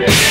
Yeah.